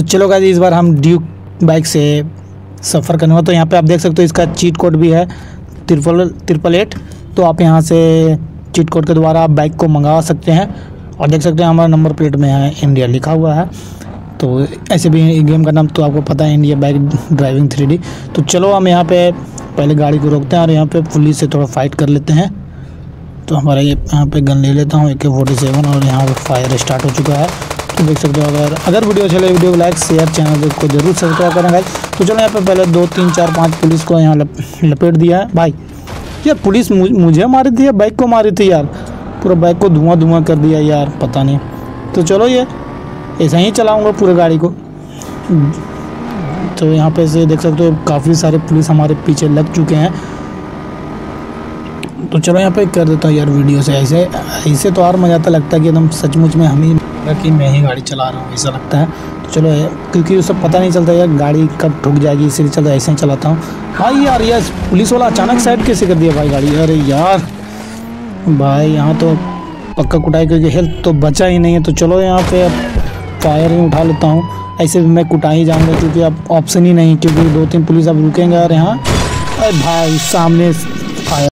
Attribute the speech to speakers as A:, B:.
A: तो चलो गाइस इस बार हम ड्यूक बाइक से सफ़र करने वाले तो यहाँ पे आप देख सकते हो इसका चीट कोड भी है त्रिपल ट्रिपल एट तो आप यहाँ से चीट कोड के द्वारा आप बाइक को मंगा सकते हैं। और देख सकते हैं हमारा नंबर प्लेट में है इंडिया लिखा हुआ है। तो ऐसे भी गेम का नाम तो आपको पता है इंडिया बाइक ड्राइविंग थ्री तो चलो हम यहाँ पे पहले गाड़ी को रोकते हैं और यहाँ पे पुलिस से थोड़ा फाइट कर लेते हैं। तो हमारा ये यहाँ पे गन ले लेता हूँ ए के फोर्टी सेवन और यहाँ फायर स्टार्ट हो चुका है। तो देख सकते हो अगर अगर वीडियो चले वीडियो को लाइक शेयर चैनल को ज़रूर सब्सक्राइब करें गाइस तो चलो यहाँ पे पहले दो तीन चार पाँच पुलिस को यहाँ लप, लपेट दिया है। भाई यार पुलिस मुझे मारी थी या बाइक को मारी थी यार? पूरा बाइक को धुआँ धुआँ कर दिया यार पता नहीं। तो चलो ये ऐसा ही चलाऊँगा पूरे गाड़ी को। तो यहाँ पे से देख सकते हो काफ़ी सारे पुलिस हमारे पीछे लग चुके हैं। तो चलो यहाँ पे कर देता हूँ यार वीडियो से ऐसे। ऐसे तो और मज़ा आता लगता है कि एकदम सचमुच में हम ही कि मैं ही गाड़ी चला रहा हूँ, ऐसा लगता है। तो चलो क्योंकि उसे पता नहीं चलता यार गाड़ी कब ठुक जाएगी, इसीलिए चलता ऐसे ही चलाता हूँ। भाई यार यार, पुलिस वाला अचानक साइड कैसे कर दिया भाई गाड़ी? अरे यार, भाई यहाँ तो पक्का कुटाई क्योंकि हेल्थ तो बचा ही नहीं है। तो चलो यहाँ पे फायर ही उठा लेता हूँ। ऐसे भी मैं कुटा ही जाऊँगा, क्योंकि अब ऑप्शन ही नहीं, क्योंकि दो तीन पुलिस अब रुकेंगे और यहाँ। अरे भाई, सामने